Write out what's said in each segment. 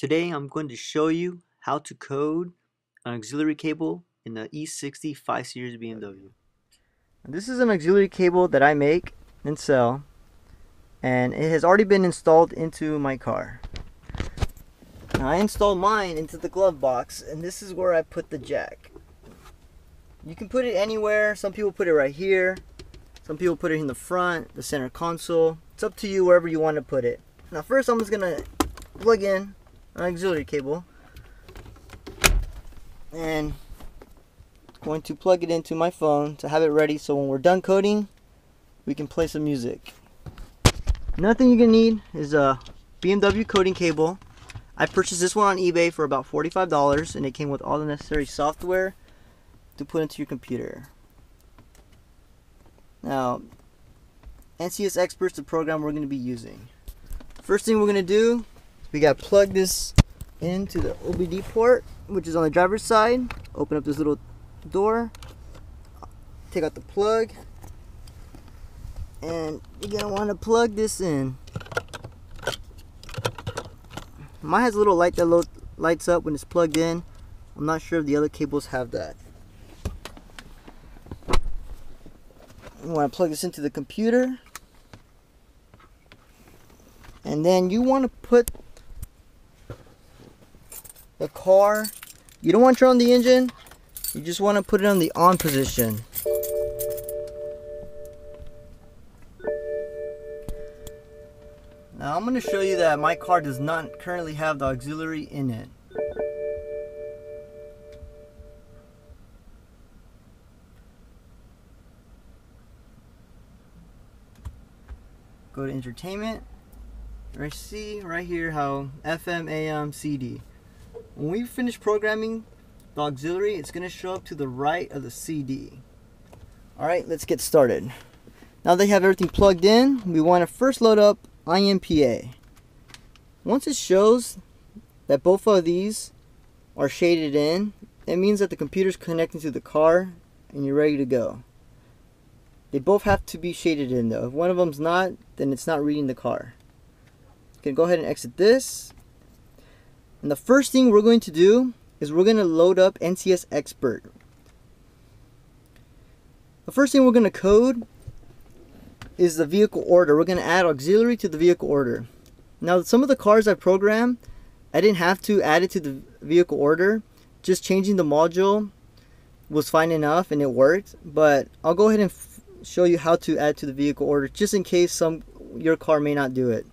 Today I'm going to show you how to code an auxiliary cable in the E60 5 Series BMW. This is an auxiliary cable that I make and sell and it has already been installed into my car. Now I installed mine into the glove box and this is where I put the jack. You can put it anywhere. Some people put it right here. Some people put it in the front, the center console. It's up to you wherever you want to put it. Now first I'm just going to plug in an auxiliary cable and going to plug it into my phone to have it ready so when we're done coding we can play some music. Another thing you're gonna need is a BMW coding cable. I purchased this one on eBay for about $45 and it came with all the necessary software to put into your computer. Now, NCS Expert's the program we're going to be using. First thing we're going to do, we got to plug this into the OBD port, which is on the driver's side. Open up this little door, take out the plug, and you're going to want to plug this in. Mine has a little light that lights up when it's plugged in. I'm not sure if the other cables have that. You want to plug this into the computer. And then you want to put the car, you don't want to turn on the engine, you just want to put it on the on position. Now I'm going to show you that my car does not currently have the auxiliary in it. Go to entertainment. Right, see right here how FM, AM, CD. When we finish programming the auxiliary, it's going to show up to the right of the CD. Alright, let's get started. Now they have everything plugged in, we want to first load up INPA. Once it shows that both of these are shaded in, it means that the computer's connecting to the car and you're ready to go. They both have to be shaded in though. If one of them's not, then it's not reading the car. You can go ahead and exit this. And the first thing we're going to do is we're going to load up NCS Expert. The first thing we're going to code is the vehicle order. We're going to add auxiliary to the vehicle order. Now, some of the cars I programmed, I didn't have to add it to the vehicle order. Just changing the module was fine enough and it worked. But I'll go ahead and show you how to add to the vehicle order just in case some your car may not do it.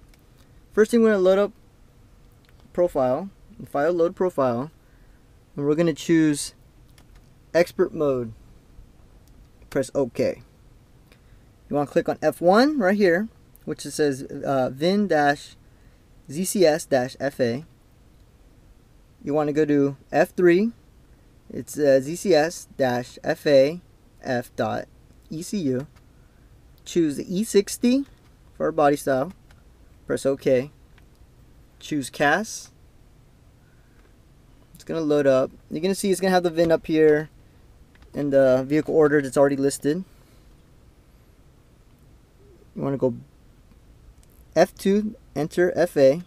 First thing we're going to load up profile, file load profile, and we're going to choose expert mode. Press OK. You want to click on F1 right here, which it says uh, VIN-ZCS-FA. You want to go to F3. It's uh, ZCS-FA-F.ECU. Choose the E60 for our body style. Press OK. Choose CAS. To load up. You're to see it's to have the VIN up here and the vehicle order that's already listed you want to go F2, enter FA,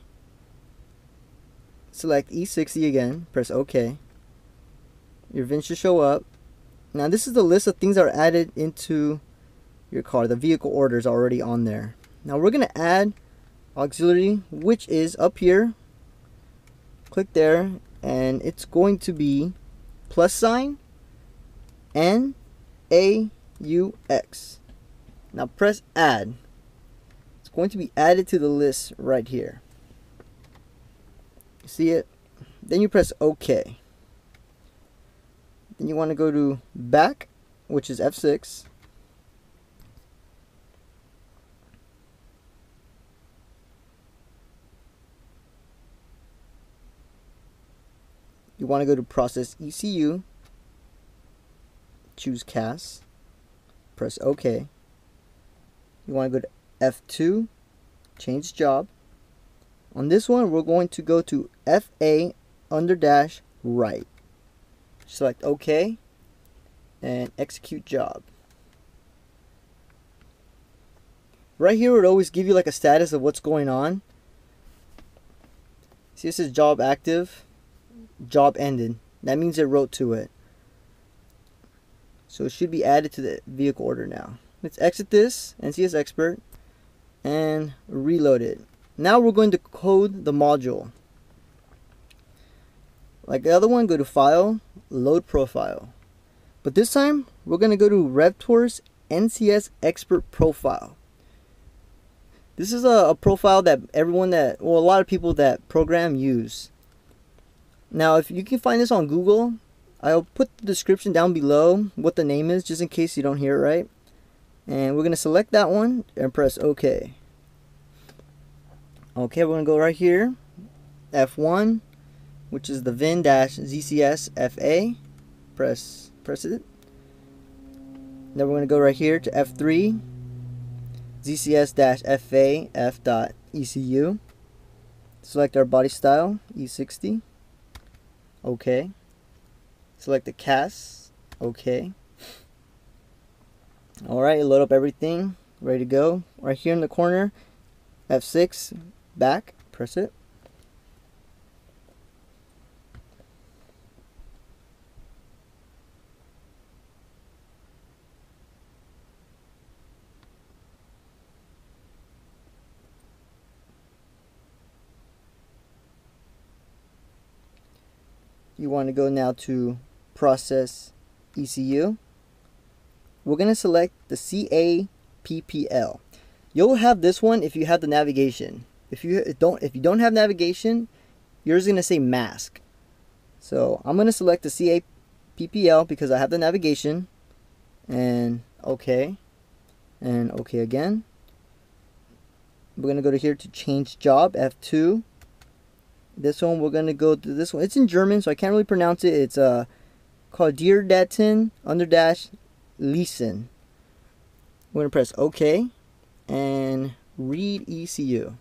select E60 again, press OK. Your VIN should show up. Now this is the list of things that are added into your car. The vehicle order is already on there. Now we're to add auxiliary, which is up here. Click there, and it's going to be plus sign N A U X. Now press add. It's going to be added to the list right here. See it? Then you press OK. Then you want to go to back, which is F6. You want to go to process ECU, choose CAS, press OK. You want to go to F2, change job. On this one, we're going to go to FA under dash write. Select OK and execute job. Right here, it would always give you like a status of what's going on. See, this is job active, job ended. That means it wrote to it. So it should be added to the vehicle order now. Let's exit this, NCS Expert, and reload it. Now we're going to code the module. Like the other one, go to File, Load Profile. But this time, we're going to go to Revtor's NCS Expert Profile. This is a, a, profile that everyone that, well, a lot of people that program use. Now, if you can find this on Google, I'll put the description down below what the name is, just in case you don't hear it right. And we're going to select that one and press OK. Okay, we're going to go right here, F1, which is the VIN-ZCS FA. Press, press it. Then we're going to go right here to F3, ZCS-FA F.ECU. Select our body style, E60. Okay. Select the cast. Okay. Alright, load up everything. Ready to go. Right here in the corner, F6, back, press it. You want to go now to process ECU we're going to select the CAPPL you'll have this one if you have the navigation. If you don't if you don't have navigation yours is going to say mask. So I'm going to select the CAPPL because I have the navigation. And okay. And okay again. We're going to go to here to change job F2 this one we're gonna go to this one. It's in German, so I can't really pronounce it. It's uh called Dear Daten under dash Listen. We're gonna press OK and read ECU.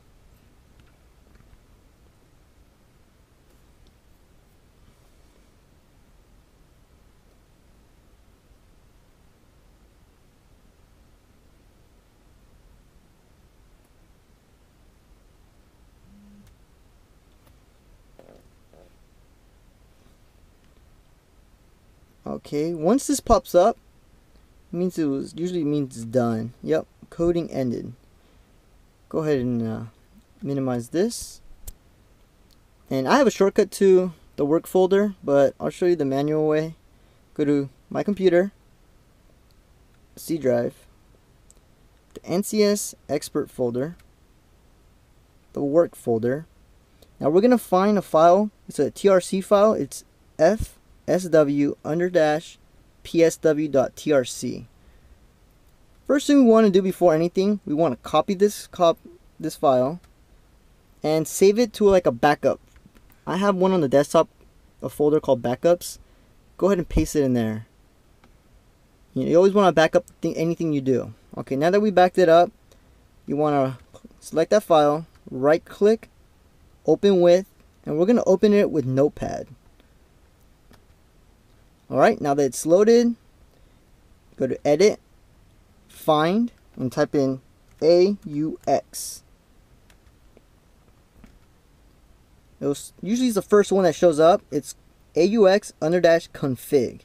Okay, once this pops up, means it was usually means it's done. Yep, coding ended. Go ahead and uh, minimize this. And I have a shortcut to the work folder, but I'll show you the manual way. Go to my computer, C drive, the NCS expert folder, the work folder. Now we're gonna find a file. It's a TRC file. It's F sw under dash psw.trc. First thing we want to do before anything, we want to copy this cop this file and save it to like a backup. I have one on the desktop, a folder called backups. Go ahead and paste it in there. You always want to back up anything you do. Okay, now that we backed it up, you want to select that file, right click, open with, and we're going to open it with Notepad. Alright, now that it's loaded, go to edit, find, and type in AUX. It usually it's the first one that shows up. It's AUX under dash config.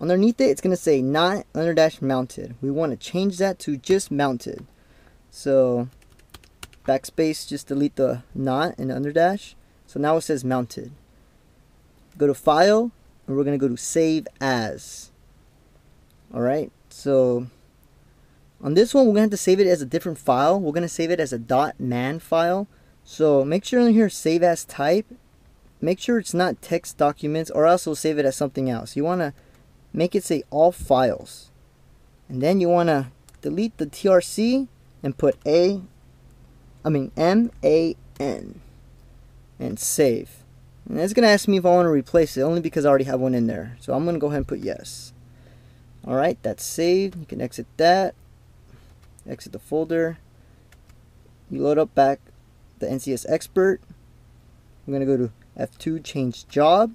Underneath it, it's going to say not under dash mounted. We want to change that to just mounted. So backspace, just delete the not and under dash. So now it says mounted. Go to file, we're going to go to save as. Alright, so on this one, we're going to have to save it as a different file. We're going to save it as a dot .man file. So make sure in here, save as type. Make sure it's not text documents or else we'll save it as something else. You want to make it say all files. And then you want to delete the TRC and put A, I mean M-A-N and save. And it's going to ask me if I want to replace it, only because I already have one in there. So I'm going to go ahead and put yes. Alright, that's saved. You can exit that. Exit the folder. You load up back the NCS Expert. I'm going to go to F2, change job.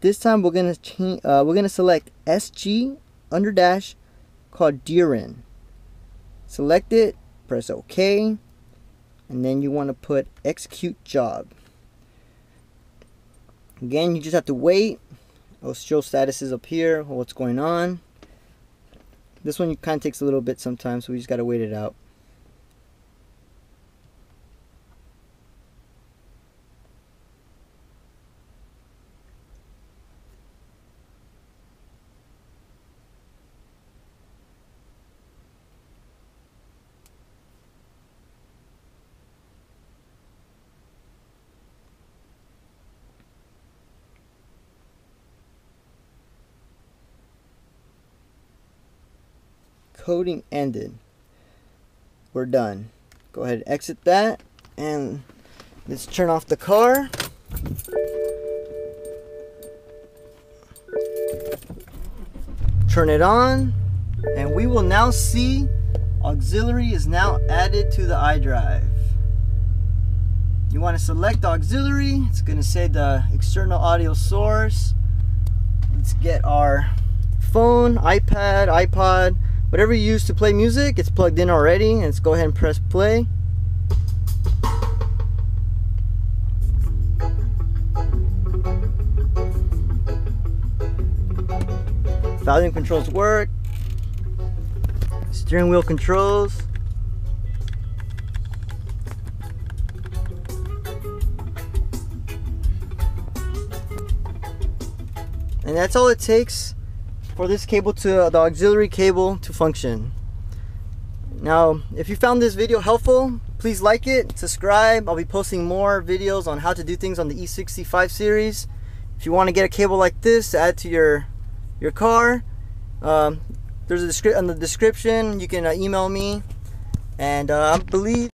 This time we're going to change. Uh, we're going to select SG under dash called Diren. Select it, press OK, and then you want to put execute job. Again, you just have to wait. It'll show statuses up here, what's going on. This one kind of takes a little bit sometimes, so we just got to wait it out. Coding ended. We're done. Go ahead and exit that and let's turn off the car. Turn it on and we will now see auxiliary is now added to the iDrive. You want to select auxiliary. It's going to say the external audio source. Let's get our phone, iPad, iPod, whatever you use to play music it's plugged in already let's go ahead and press play. Volume controls work. Steering wheel controls. And that's all it takes for this cable to uh, the auxiliary cable to function. Now, if you found this video helpful, please like it, subscribe. I'll be posting more videos on how to do things on the E65 series. If you want to get a cable like this to add to your your car, um, there's a description in the description. You can uh, email me, and uh, I believe.